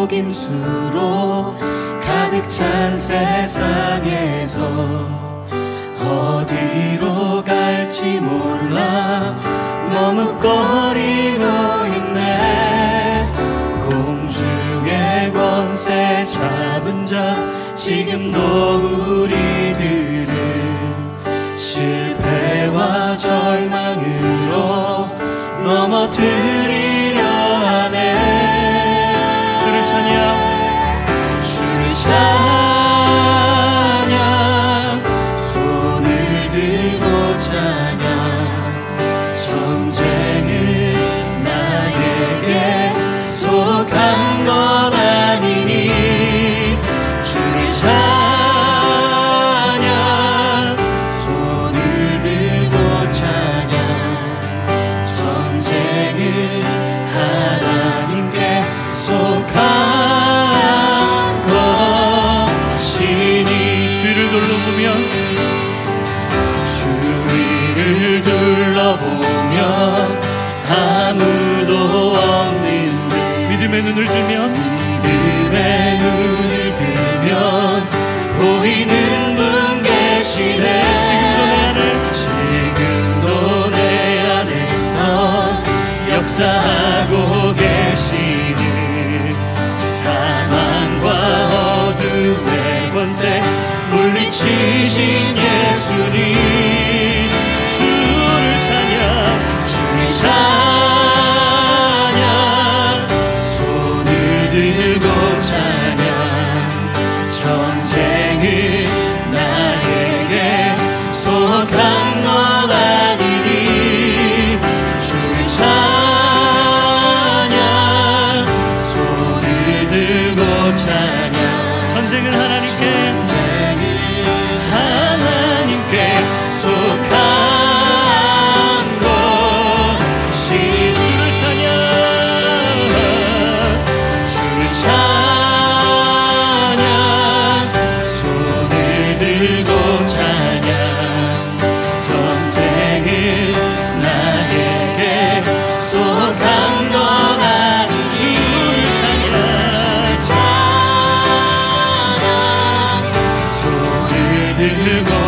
속임수로 가득 찬 세상에서 어디로 갈지 몰라. 머뭇거리고 있네. 공중의 권세 잡은 자 지금도 우리 권세 물리치신 예수님. 인생을 하나님께 Dili var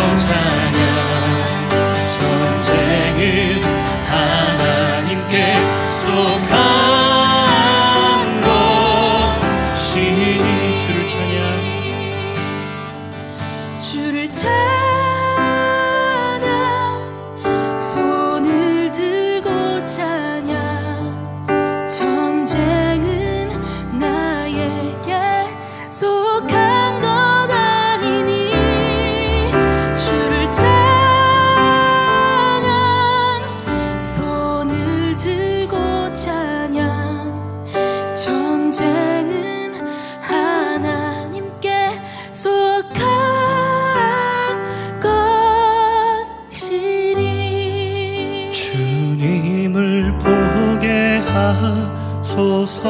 하소서.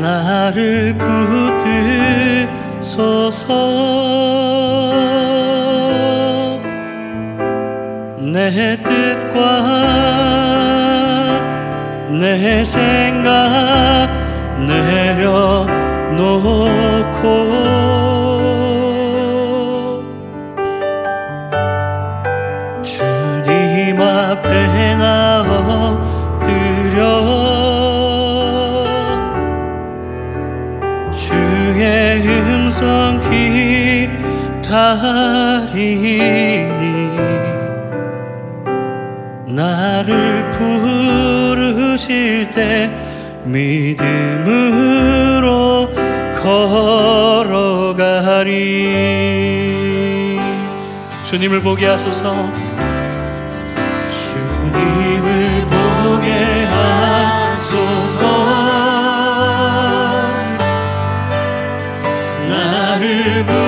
나를 붙드소서. 내 뜻과 내 생각 내려놓고 항상 기다리니 나를 부르실 때 믿음으로 걸어가리. 주님을 보게 하소서. 주님을 me. the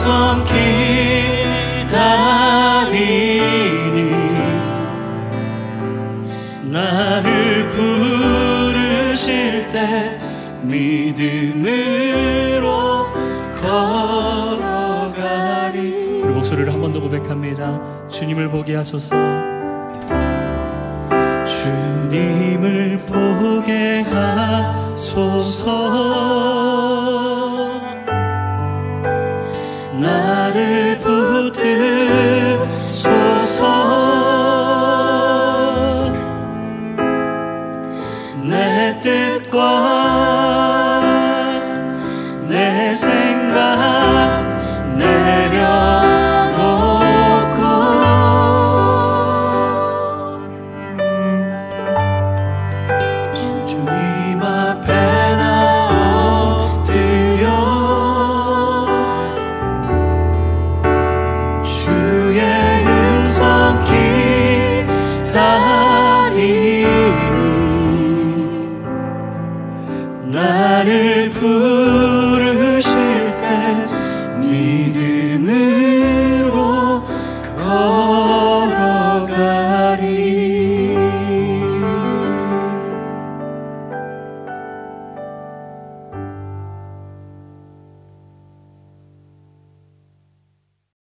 섬 기다리니 나를 부르실 때 믿음으로 걸어가리. 우리 목소리를 한 번 더 고백합니다. 주님을 보게 하소서. 주님을 보게 하소서. 나를 붙드소서.